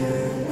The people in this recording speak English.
Yeah.